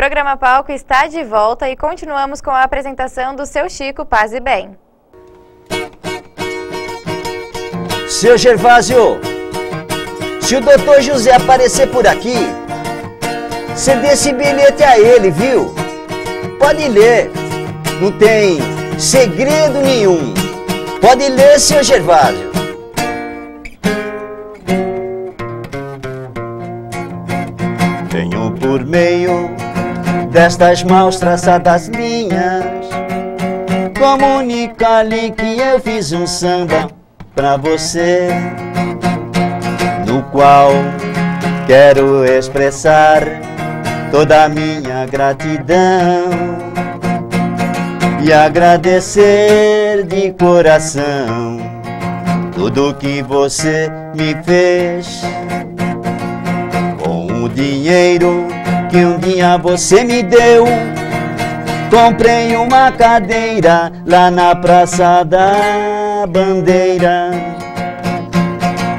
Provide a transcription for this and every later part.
Programa Palco está de volta e continuamos com a apresentação do seu Chico Paz e Bem. Seu Gervásio, se o doutor José aparecer por aqui, você dê esse bilhete a ele, viu? Pode ler, não tem segredo nenhum. Pode ler, seu Gervásio. Destas mãos traçadas linhas, comunica-lhe que eu fiz um samba pra você, no qual quero expressar toda a minha gratidão e agradecer de coração tudo que você me fez com o dinheiro que um dia você me deu. Comprei uma cadeira lá na Praça da Bandeira.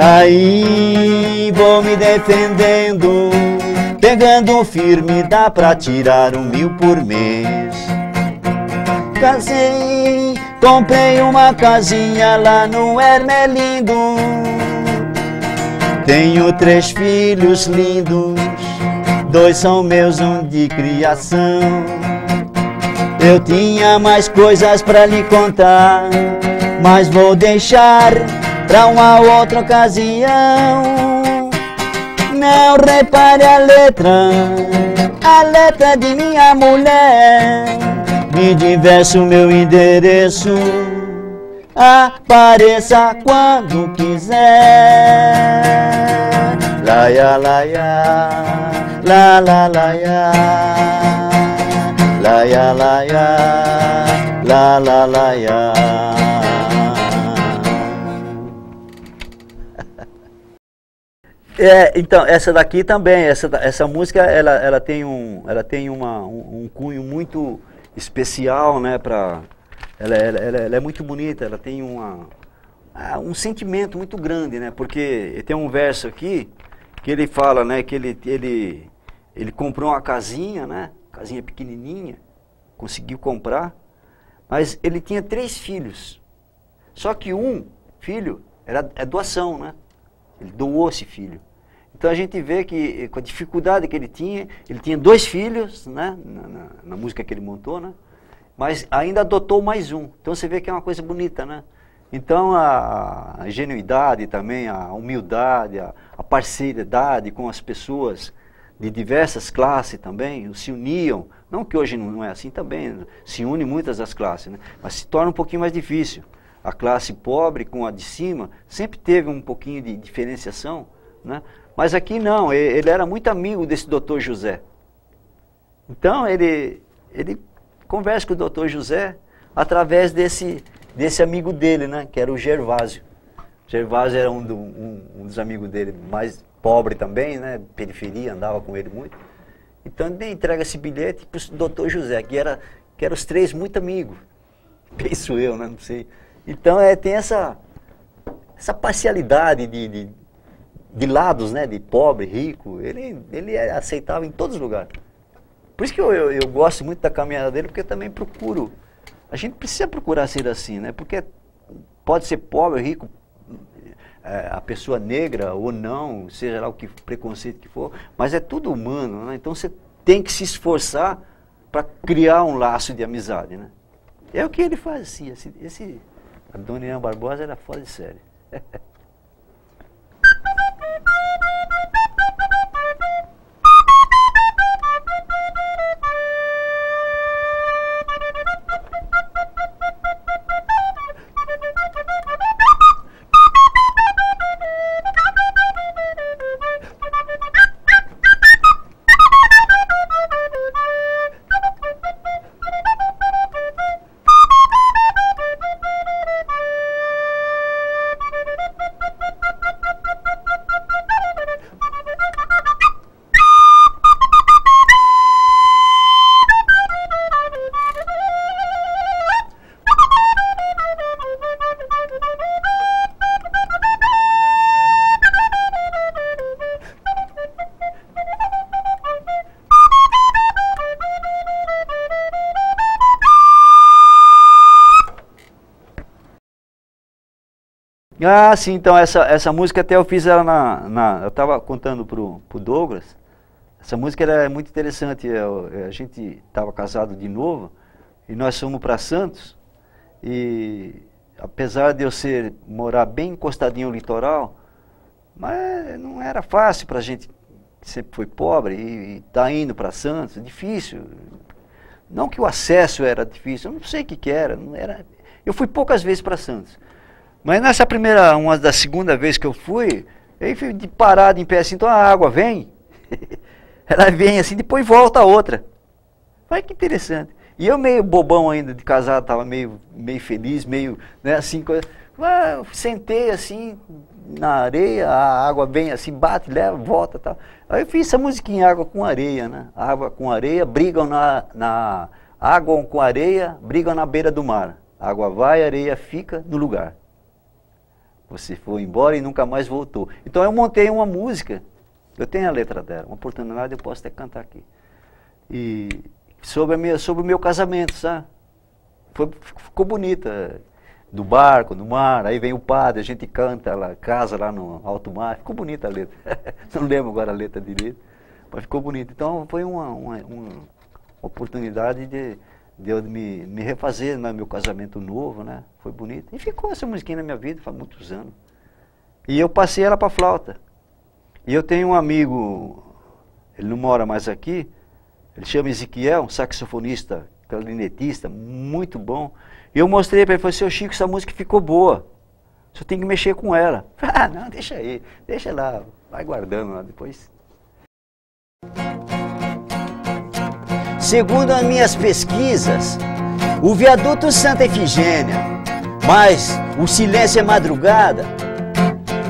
Aí vou me defendendo, pegando firme, dá pra tirar um mil por mês. Casei, comprei uma casinha lá no Hermelindo. Tenho três filhos lindos, dois são meus, um de criação. Eu tinha mais coisas pra lhe contar, mas vou deixar pra uma outra ocasião. Não repare a letra, a letra de minha mulher. Me diverso meu endereço, apareça quando quiser. Laia, laia, la la laia, laia, laia, la la laia. É, então, essa daqui também, essa, essa música, ela, ela tem, um, ela tem uma, um, um cunho muito especial, né, pra, ela, ela, ela, ela é muito bonita, ela tem uma, ah, um sentimento muito grande, né, porque tem um verso aqui, que ele fala, né, que ele, ele, ele comprou uma casinha, né, casinha pequenininha, conseguiu comprar, mas ele tinha três filhos, só que um filho era é doação, né, ele doou esse filho. Então a gente vê que com a dificuldade que ele tinha, ele tinha dois filhos, né, na, na, na, música que ele montou, né, mas ainda adotou mais um. Então você vê que é uma coisa bonita, né. Então a, a ingenuidade também, a humildade, a, a parceiridade com as pessoas de diversas classes também, se uniam, não que hoje não é assim também, se une muitas das classes, né, mas se torna um pouquinho mais difícil. A classe pobre com a de cima sempre teve um pouquinho de diferenciação, né? Mas aqui não, ele era muito amigo desse doutor José. Então ele, ele conversa com o doutor José através desse, desse amigo dele, né, que era o Gervásio. Gervásio era um, do, um, um dos amigos dele, mais pobre também, né, periferia, andava com ele muito. Então ele entrega esse bilhete para o doutor José, que era, que eram os três muito amigos. Penso eu, né, não sei. Então é, tem essa, essa parcialidade de, de de lados, né, de pobre, rico, ele, ele é aceitável em todos os lugares. Por isso que eu, eu, eu, gosto muito da caminhada dele, porque eu também procuro. A gente precisa procurar ser assim, né? Porque pode ser pobre, rico, é, a pessoa negra ou não, seja lá o que preconceito que for, mas é tudo humano, né? Então você tem que se esforçar para criar um laço de amizade, né? É o que ele faz. Esse, esse a Dona Irã Barbosa era fora de série. Ah, sim, então essa, essa música até eu fiz ela na. na eu estava contando pro, pro Douglas. Essa música era é muito interessante. Eu, a gente estava casado de novo e nós fomos para Santos. E apesar de eu ser morar bem encostadinho ao litoral, mas não era fácil para a gente que sempre foi pobre e está indo para Santos, difícil. Não que o acesso era difícil, eu não sei o que, que era, não era. Eu fui poucas vezes para Santos. Mas nessa primeira, uma da segunda vez que eu fui, eu fui de parado em pé assim, então a água vem, ela vem assim, depois volta a outra. Olha que interessante. E eu meio bobão ainda de casado, estava meio, meio feliz, meio, né, assim, coisa. Ah, sentei assim na areia, a água vem assim, bate, leva, volta tal. Aí eu fiz essa musiquinha Água com Areia, né? Água com areia, brigam na, na água com areia, brigam na beira do mar. Água vai, areia fica no lugar. Você foi embora e nunca mais voltou. Então eu montei uma música, eu tenho a letra dela, uma oportunidade eu posso até cantar aqui. E sobre, a minha, sobre o meu casamento, sabe? Foi, ficou bonita do barco, no mar, aí vem o padre, a gente canta lá, casa lá no alto mar, ficou bonita a letra. Não lembro agora a letra direito, mas ficou bonita. Então foi uma, uma, uma oportunidade de, de eu me, me refazer no meu casamento novo, né? Foi bonito. E ficou essa musiquinha na minha vida faz muitos anos. E eu passei ela para flauta. E eu tenho um amigo, ele não mora mais aqui, ele chama Ezequiel, um saxofonista, clarinetista, muito bom. E eu mostrei para ele, falei, seu Chico, essa música ficou boa. Só tem que mexer com ela. Ah, não, deixa aí, deixa lá, vai guardando lá depois. Segundo as minhas pesquisas, o viaduto Santa Efigênia, mais o Silêncio é Madrugada,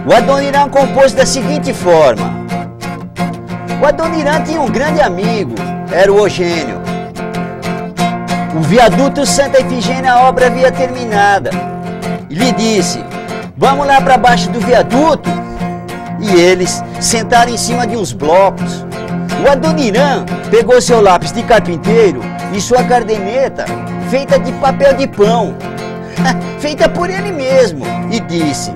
o Adoniran compôs da seguinte forma. O Adoniran tinha um grande amigo, era o Eugênio. O viaduto Santa Efigênia, a obra havia terminada. E lhe disse: Vamos lá para baixo do viaduto. E eles sentaram em cima de uns blocos. O Adoniran pegou seu lápis de carpinteiro e sua cardeneta, feita de papel de pão, feita por ele mesmo, e disse: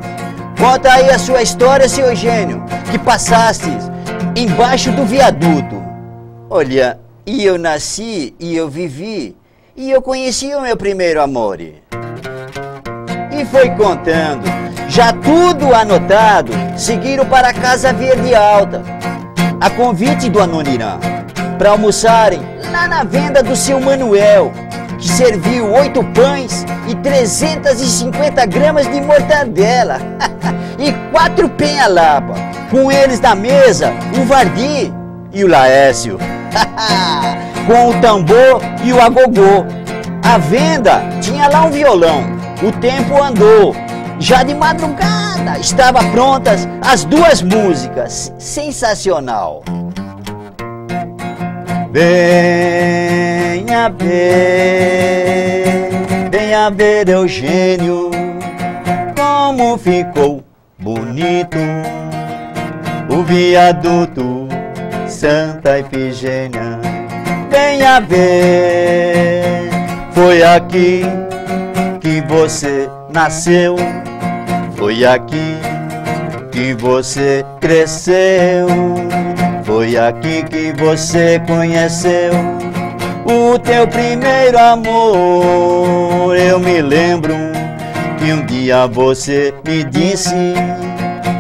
Conta aí a sua história, seu Eugênio, que passastes embaixo do viaduto. Olha, e eu nasci e eu vivi e eu conheci o meu primeiro amor. E foi contando, já tudo anotado, seguiram para a Casa Verde Alta, a convite do Anonirã, para almoçarem lá na venda do seu Manuel, que serviu oito pães e 350 gramas de mortadela e quatro penha-lapa. Com eles na mesa, o Vardi e o Laércio. com o tambor e o agogô. A venda tinha lá um violão. O tempo andou. Já de madrugada estavam prontas as duas músicas. Sensacional. Venha ver, venha ver Eugênio, como ficou bonito o viaduto Santa Efigênia venha ver. Foi aqui que você nasceu, foi aqui que você cresceu, foi aqui que você conheceu o teu primeiro amor. Eu me lembro que um dia você me disse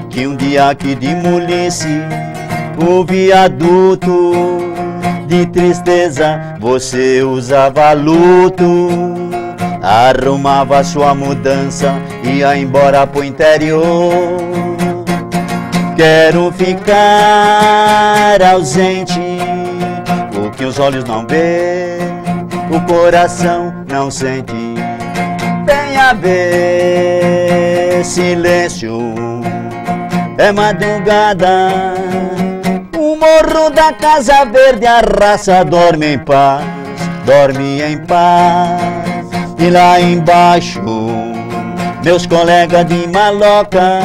que um dia aqui de mulice o viaduto de tristeza você usava luto Arrumava sua mudança Ia embora pro interior. Quero ficar ausente O que os olhos não vê O coração não sente. Venha ver silêncio É madrugada. Morro da Casa Verde a raça dorme em paz, dorme em paz. E lá embaixo, meus colegas de maloca,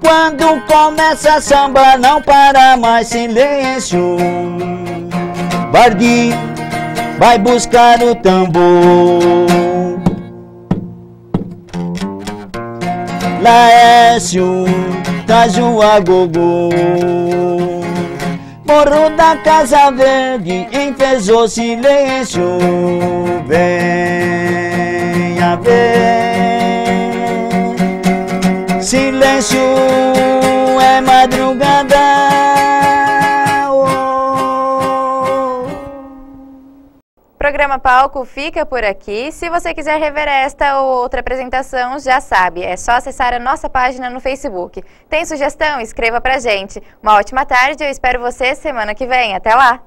quando começa a samba não para mais silêncio. Bardi vai buscar o tambor. Laércio, Tajua Gogô. Morro da Casa Verde enfezou silêncio. Venha ver. Silêncio é madrugada. Programa Palco fica por aqui. Se você quiser rever esta ou outra apresentação, já sabe, é só acessar a nossa página no Facebook. Tem sugestão? Escreva pra gente. Uma ótima tarde, eu espero você semana que vem. Até lá!